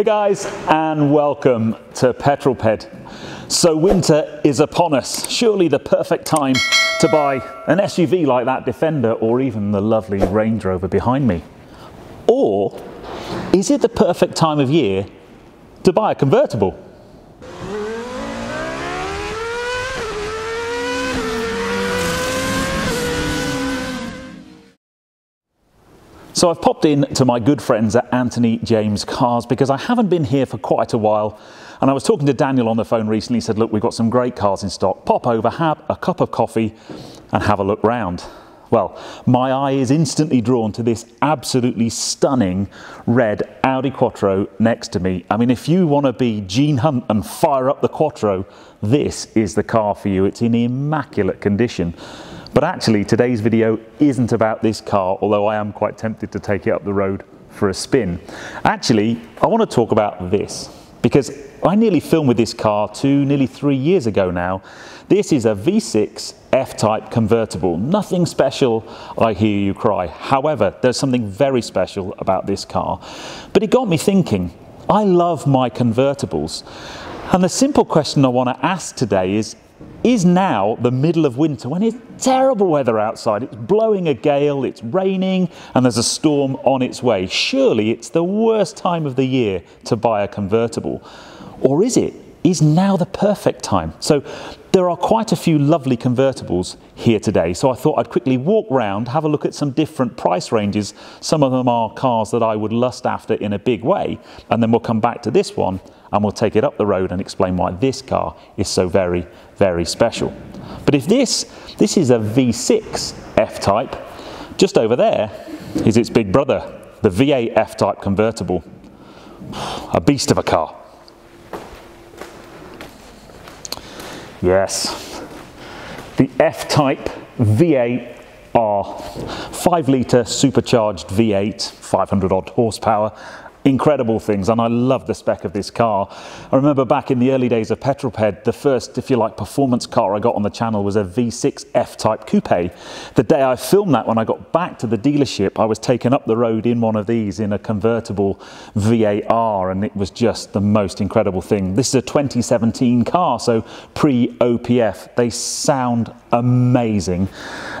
Hey guys, and welcome to Petrolped. So winter is upon us. Surely the perfect time to buy an SUV like that Defender or even the lovely Range Rover behind me. Or is it the perfect time of year to buy a convertible? So I've popped in to my good friends at Anthony James Cars because I haven't been here for quite a while. And I was talking to Daniel on the phone recently. He said, Look, we've got some great cars in stock. Pop over, have a cup of coffee, and have a look round. Well, my eye is instantly drawn to this absolutely stunning red Audi Quattro next to me. I mean, if you want to be Gene Hunt and fire up the Quattro, this is the car for you. It's in immaculate condition. But actually, today's video isn't about this car, although I am quite tempted to take it up the road for a spin. Actually, I want to talk about this because I nearly filmed with this car two, nearly three years ago now. This is a V6 F-Type convertible. Nothing special, I hear you cry. However, there's something very special about this car. But it got me thinking, I love my convertibles. And the simple question I want to ask today is, is now the middle of winter when it's terrible weather outside. It's blowing a gale, it's raining, and there's a storm on its way. Surely it's the worst time of the year to buy a convertible. Or is it? Is now the perfect time? So there are quite a few lovely convertibles here today. So I thought I'd quickly walk round, have a look at some different price ranges. Some of them are cars that I would lust after in a big way. And then we'll come back to this one and we'll take it up the road and explain why this car is so very, very special. But if this, this is a V6 F-Type, just over there is its big brother, the V8 F-Type convertible. A beast of a car. Yes, the F-Type V8 R, 5 litre supercharged V8, 500 odd horsepower, incredible things and I love the spec of this car. I remember back in the early days of Petrolped, the first, if you like, performance car I got on the channel was a V6 F-Type Coupe. The day I filmed that, when I got back to the dealership, I was taken up the road in one of these in a convertible V8R and it was just the most incredible thing. This is a 2017 car, so pre-OPF. They sound amazing.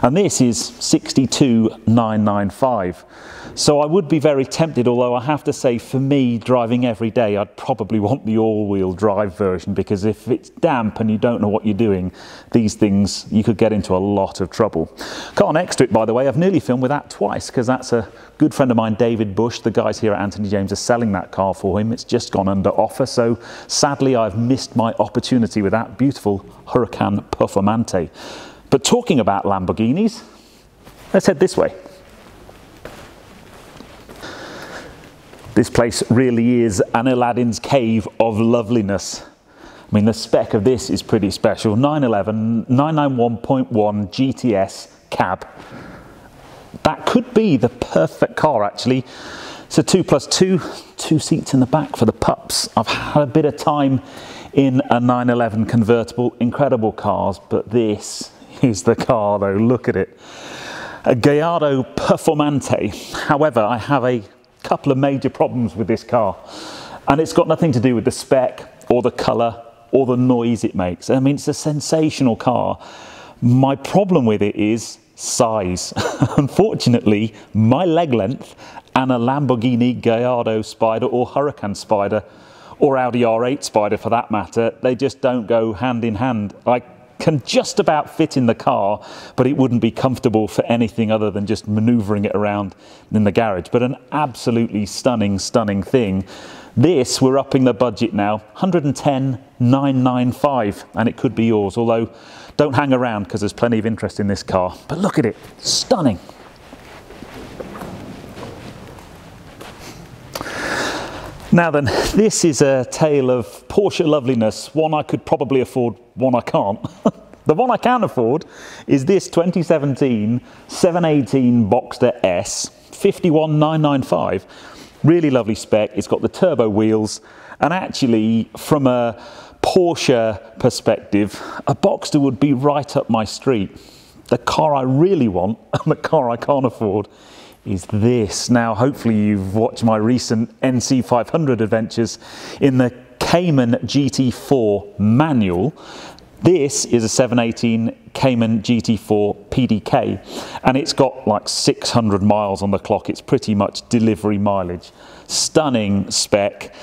And this is 62995. So I would be very tempted, although I have to say for me driving every day, I'd probably want the all-wheel drive version because if it's damp and you don't know what you're doing, these things, you could get into a lot of trouble. Car next to it, by the way, I've nearly filmed with that twice because that's a good friend of mine, David Bush. The guys here at Anthony James are selling that car for him. It's just gone under offer. So sadly, I've missed my opportunity with that beautiful Huracan Performante. But talking about Lamborghinis, let's head this way. This place really is an Aladdin's cave of loveliness. I mean, the spec of this is pretty special. 911, 991.1 GTS cab. That could be the perfect car, actually. It's a two plus two, two seats in the back for the pups. I've had a bit of time in a 911 convertible. Incredible cars, but this is the car, though. Look at it. A Gallardo Performante. However, I have a couple of major problems with this car. And it's got nothing to do with the spec or the colour or the noise it makes. I mean, it's a sensational car. My problem with it is size. Unfortunately, my leg length and a Lamborghini Gallardo Spider or Huracan Spider or Audi R8 Spider for that matter, they just don't go hand in hand. I can just about fit in the car, but it wouldn't be comfortable for anything other than just maneuvering it around in the garage. But an absolutely stunning, stunning thing. This, we're upping the budget now, 110,995, and it could be yours, although don't hang around because there's plenty of interest in this car. But look at it, stunning. Now then, this is a tale of Porsche loveliness, one I could probably afford, one I can't. the one I can afford is this 2017 718 Boxster S 51995. Really lovely spec, it's got the turbo wheels, and actually from a Porsche perspective, a Boxster would be right up my street. The car I really want and the car I can't afford is this. Now, hopefully, you've watched my recent NC500 adventures in the Cayman GT4 manual. This is a 718 Cayman GT4 PDK and it's got like 600 miles on the clock. It's pretty much delivery mileage. Stunning spec.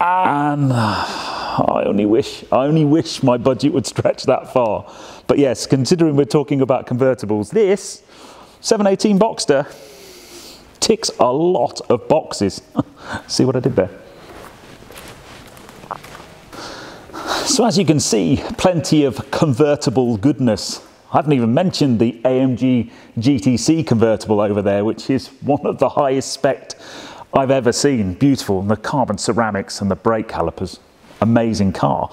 And I only wish, I only wish my budget would stretch that far. But yes, considering we're talking about convertibles, this 718 Boxster ticks a lot of boxes. See what I did there? So as you can see, plenty of convertible goodness. I haven't even mentioned the AMG GTC convertible over there, which is one of the highest spec I've ever seen. Beautiful, and the carbon ceramics and the brake calipers. Amazing car.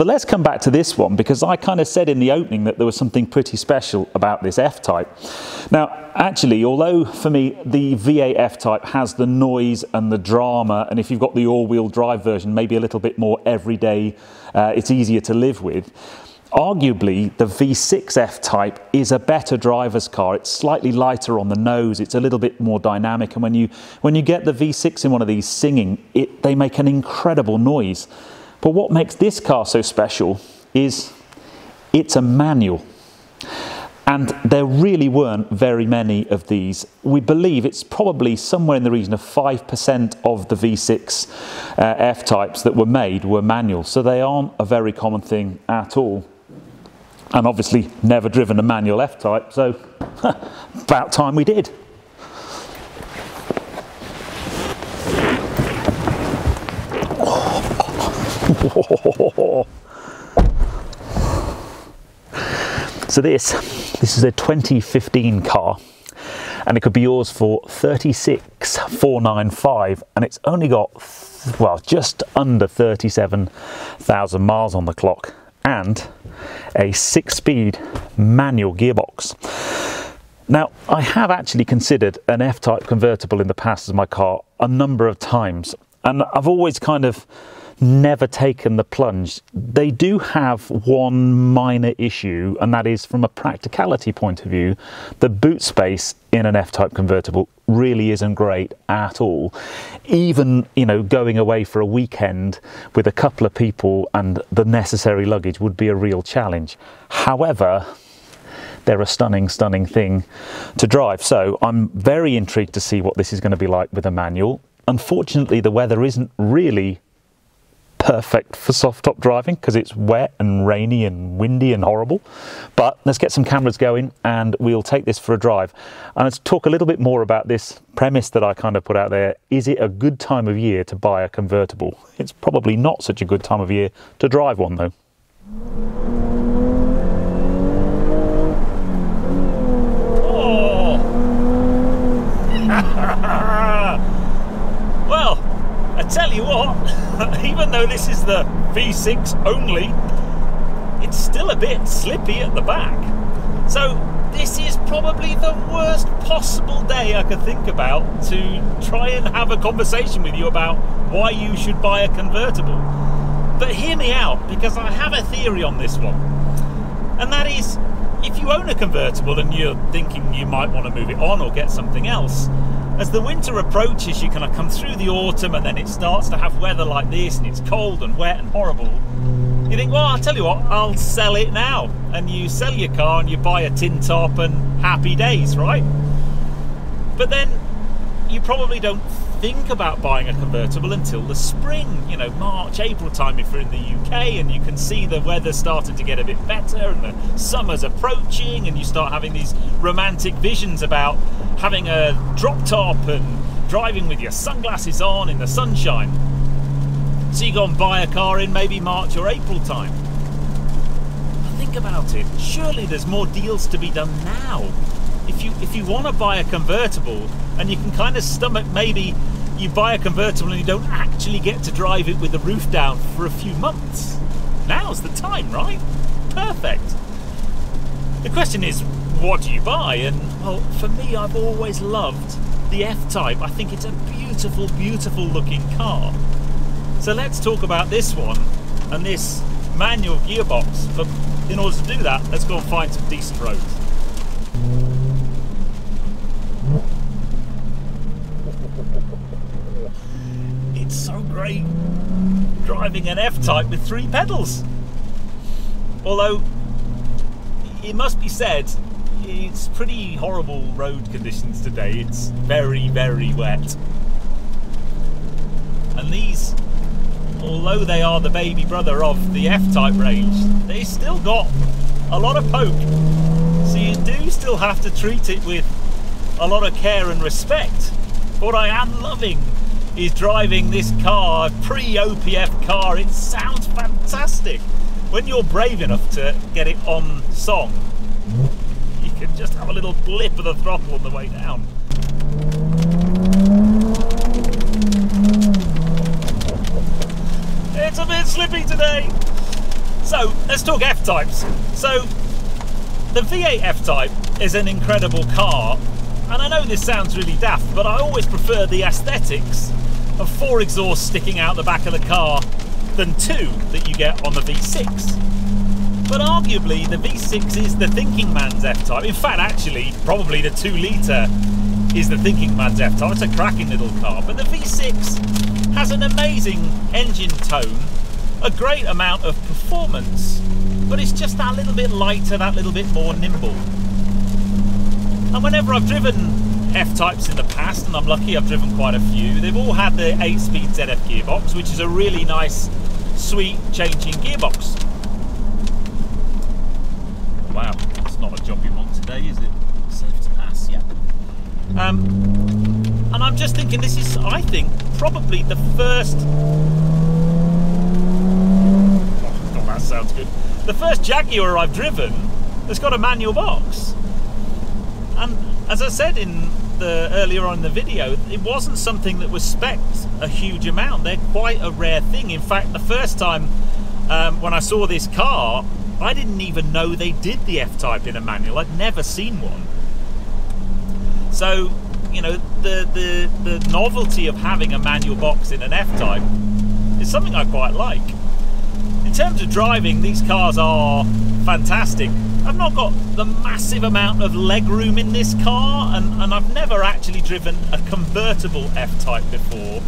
But let's come back to this one because I kind of said in the opening that there was something pretty special about this F-Type. Now, actually, although for me the V8 F-Type has the noise and the drama, and if you've got the all-wheel drive version, maybe a little bit more everyday, uh, it's easier to live with. Arguably, the V6 F-Type is a better driver's car. It's slightly lighter on the nose. It's a little bit more dynamic. And when you, when you get the V6 in one of these singing, it, they make an incredible noise. But what makes this car so special is it's a manual. And there really weren't very many of these. We believe it's probably somewhere in the region of 5% of the V6 uh, F-types that were made were manual. So they aren't a very common thing at all. And obviously never driven a manual F-type, so about time we did. So this, this is a 2015 car and it could be yours for 36,495 and it's only got, well, just under 37,000 miles on the clock and a six-speed manual gearbox. Now, I have actually considered an F-Type convertible in the past as my car a number of times and I've always kind of never taken the plunge. They do have one minor issue, and that is from a practicality point of view, the boot space in an F-Type convertible really isn't great at all. Even, you know, going away for a weekend with a couple of people and the necessary luggage would be a real challenge. However, they're a stunning, stunning thing to drive. So I'm very intrigued to see what this is going to be like with a manual. Unfortunately, the weather isn't really perfect for soft top driving because it's wet and rainy and windy and horrible. But let's get some cameras going and we'll take this for a drive. And let's talk a little bit more about this premise that I kind of put out there. Is it a good time of year to buy a convertible? It's probably not such a good time of year to drive one though. Well, I tell you what, even though this is the V6 only, it's still a bit slippy at the back. So this is probably the worst possible day I could think about to try and have a conversation with you about why you should buy a convertible. But hear me out, because I have a theory on this one. And that is, if you own a convertible and you're thinking you might want to move it on or get something else, as the winter approaches, you kind of come through the autumn and then it starts to have weather like this and it's cold and wet and horrible. You think, well, I'll tell you what, I'll sell it now. And you sell your car and you buy a tin top and happy days, right? But then you probably don't think about buying a convertible until the spring, you know, March, April time if you're in the UK and you can see the weather starting to get a bit better and the summer's approaching and you start having these romantic visions about having a drop top and driving with your sunglasses on in the sunshine. So you go and buy a car in maybe March or April time. Think about it. Surely there's more deals to be done now if you if you want to buy a convertible and you can kind of stomach maybe you buy a convertible and you don't actually get to drive it with the roof down for a few months. Now's the time, right? Perfect. The question is, what do you buy? And well, for me, I've always loved the F-Type. I think it's a beautiful, beautiful looking car. So let's talk about this one and this manual gearbox. But in order to do that, let's go and find some decent roads. Driving an F-Type with three pedals. Although, it must be said, it's pretty horrible road conditions today. It's very, very wet. And these, although they are the baby brother of the F-Type range, they still got a lot of poke. So you do still have to treat it with a lot of care and respect. What I am loving is driving this car, pre-OPF car. It sounds fantastic. When you're brave enough to get it on song, you can just have a little blip of the throttle on the way down. It's a bit slippy today. So let's talk F-types. So the V8 F-Type is an incredible car, and I know this sounds really daft, but I always prefer the aesthetics of four exhausts sticking out the back of the car than two that you get on the V6. But arguably, the V6 is the thinking man's F-Type. In fact, actually, probably the 2 litre is the thinking man's F-Type. It's a cracking little car. But the V6 has an amazing engine tone, a great amount of performance, but it's just that little bit lighter, that little bit more nimble. And whenever I've driven F-types in the past, and I'm lucky I've driven quite a few. They've all had the 8-speed ZF gearbox, which is a really nice, sweet changing gearbox. Wow, it's not a job you want today, is it? Safe to pass, yeah. Um, and I'm just thinking this is, I think, probably the first... Oh, sounds good. The first Jaguar I've driven has got a manual box. As I said in the earlier on in the video, it wasn't something that was specced a huge amount. They're quite a rare thing. In fact, the first time um, when I saw this car, I didn't even know they did the F-Type in a manual. I'd never seen one. So, you know, the, the, the novelty of having a manual box in an F-Type is something I quite like. In terms of driving, these cars are fantastic. I've not got the massive amount of leg room in this car, and, and I've never actually driven a convertible F-Type before.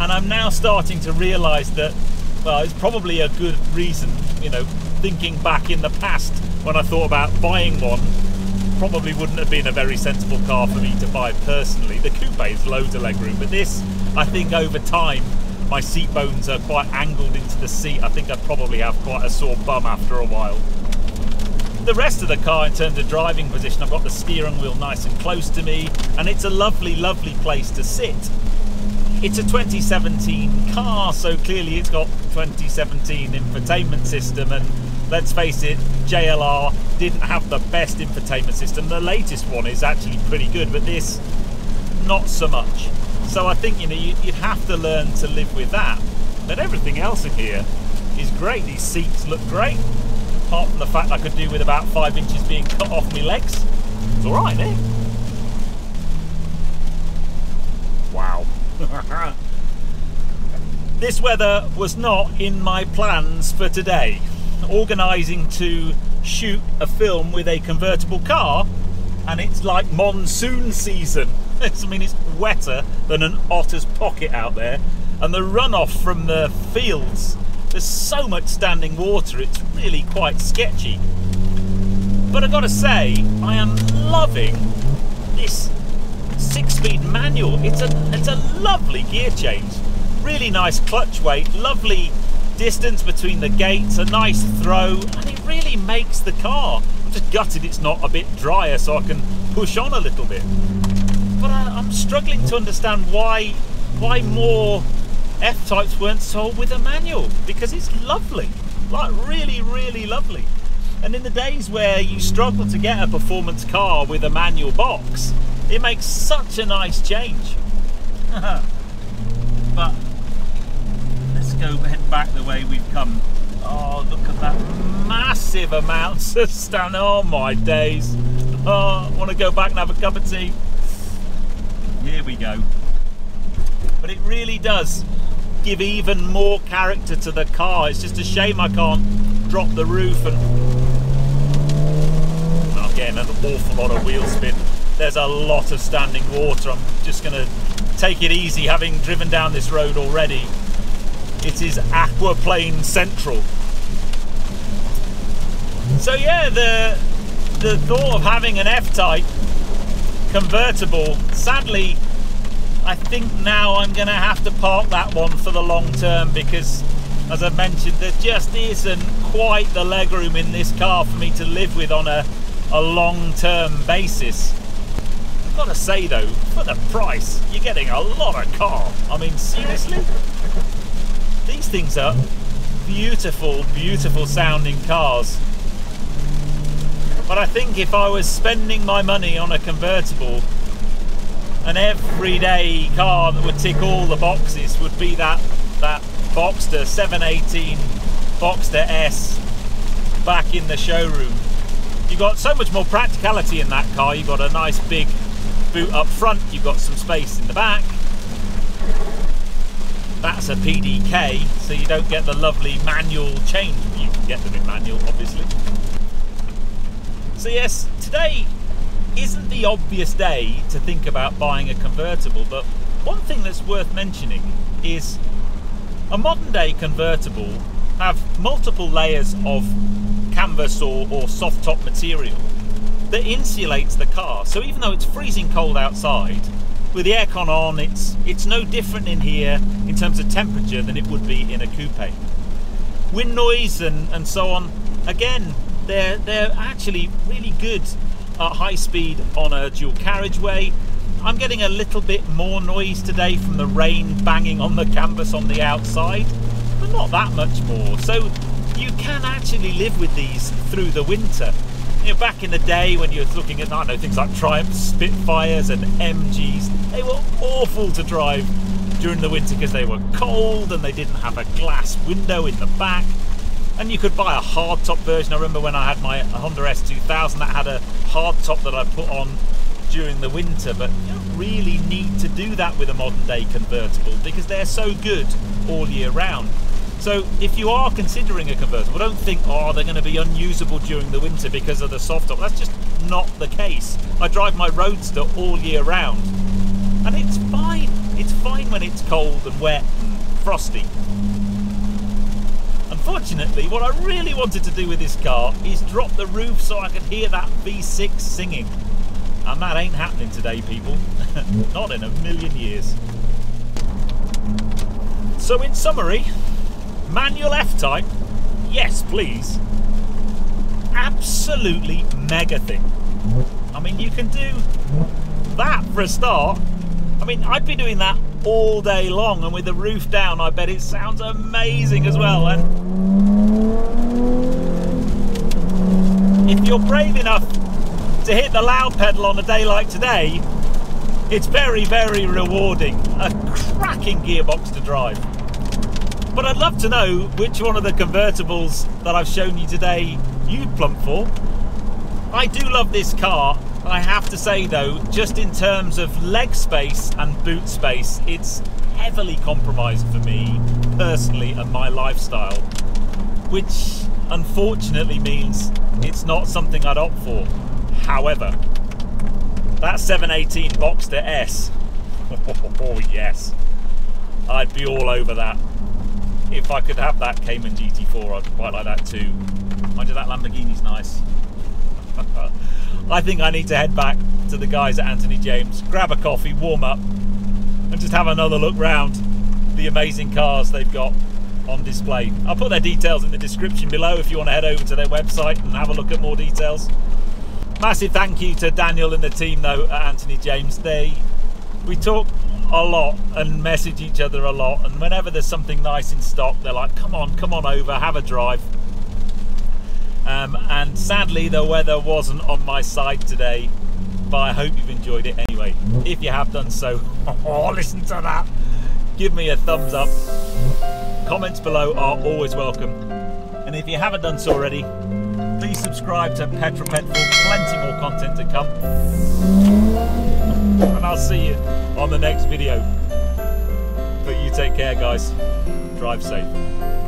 And I'm now starting to realise that, well, it's probably a good reason, you know, thinking back in the past when I thought about buying one, probably wouldn't have been a very sensible car for me to buy personally. The coupe is loads of legroom, but this, I think over time, my seat bones are quite angled into the seat. I think I'd probably have quite a sore bum after a while the rest of the car in terms of driving position, I've got the steering wheel nice and close to me, and it's a lovely, lovely place to sit. It's a 2017 car, so clearly it's got 2017 infotainment system, and let's face it, JLR didn't have the best infotainment system. The latest one is actually pretty good, but this, not so much. So I think you know you'd have to learn to live with that. But everything else in here is great. These seats look great apart from the fact I could do with about five inches being cut off my legs. It's alright, eh? Wow. this weather was not in my plans for today. Organising to shoot a film with a convertible car and it's like monsoon season. I mean, it's wetter than an otter's pocket out there, and the runoff from the fields there's so much standing water, it's really quite sketchy. But I've got to say, I am loving this six-speed manual. It's a, it's a lovely gear change. Really nice clutch weight, lovely distance between the gates, a nice throw, and it really makes the car. I'm just gutted it's not a bit drier so I can push on a little bit. But I, I'm struggling to understand why why more F-types weren't sold with a manual because it's lovely, like really, really lovely. And in the days where you struggle to get a performance car with a manual box, it makes such a nice change. but let's go head back the way we've come. Oh, look at that massive amounts of stand. Oh my days. Oh, I want to go back and have a cup of tea. Here we go. But it really does give even more character to the car. It's just a shame I can't drop the roof and again an awful lot of wheel spin. There's a lot of standing water. I'm just going to take it easy having driven down this road already. It is Aquaplane Central. So yeah, the the thought of having an F-Type convertible, sadly, I think now I'm going to have to park that one for the long term because, as I've mentioned, there just isn't quite the legroom in this car for me to live with on a, a long term basis. I've got to say though, for the price, you're getting a lot of car. I mean, seriously? These things are beautiful, beautiful sounding cars. But I think if I was spending my money on a convertible, an everyday car that would tick all the boxes would be that that Boxster 718 Boxster S back in the showroom. You've got so much more practicality in that car. You've got a nice big boot up front. You've got some space in the back. That's a PDK, so you don't get the lovely manual change. You can get them in manual, obviously. So yes, today isn't the obvious day to think about buying a convertible, but one thing that's worth mentioning is a modern day convertible have multiple layers of canvas or, or soft top material that insulates the car. So even though it's freezing cold outside, with the aircon on, it's it's no different in here in terms of temperature than it would be in a coupe. Wind noise and, and so on, again, they're they're actually really good at high speed on a dual carriageway. I'm getting a little bit more noise today from the rain banging on the canvas on the outside, but not that much more. So you can actually live with these through the winter. You know, back in the day when you were looking at, I know, things like Triumph Spitfires and MGs, they were awful to drive during the winter because they were cold and they didn't have a glass window in the back and you could buy a hardtop version. I remember when I had my Honda S2000 that had a hardtop that I put on during the winter, but you don't really need to do that with a modern day convertible because they're so good all year round. So if you are considering a convertible, don't think, oh, they're going to be unusable during the winter because of the soft top. That's just not the case. I drive my Roadster all year round, and it's fine. It's fine when it's cold and wet and frosty. Unfortunately, what I really wanted to do with this car is drop the roof so I could hear that V6 singing. And that ain't happening today, people. Not in a million years. So in summary, manual F-Type, yes please. Absolutely mega thing. I mean, you can do that for a start. I mean, I'd be doing that all day long and with the roof down I bet it sounds amazing as well and if you're brave enough to hit the loud pedal on a day like today it's very very rewarding. A cracking gearbox to drive. But I'd love to know which one of the convertibles that I've shown you today you plump for. I do love this car I have to say though, just in terms of leg space and boot space, it's heavily compromised for me personally and my lifestyle, which unfortunately means it's not something I'd opt for. However, that 718 Boxster S, oh yes, I'd be all over that. If I could have that Cayman GT4, I'd quite like that too. Mind you, that Lamborghini's nice. I think I need to head back to the guys at Anthony James, grab a coffee, warm up, and just have another look round the amazing cars they've got on display. I'll put their details in the description below if you want to head over to their website and have a look at more details. Massive thank you to Daniel and the team though at Anthony James. They we talk a lot and message each other a lot and whenever there's something nice in stock they're like come on come on over have a drive um, and sadly, the weather wasn't on my side today, but I hope you've enjoyed it anyway. If you have done so, oh, listen to that. Give me a thumbs up. Comments below are always welcome. And if you haven't done so already, please subscribe to Petrol Ped for plenty more content to come. And I'll see you on the next video. But you take care, guys. Drive safe.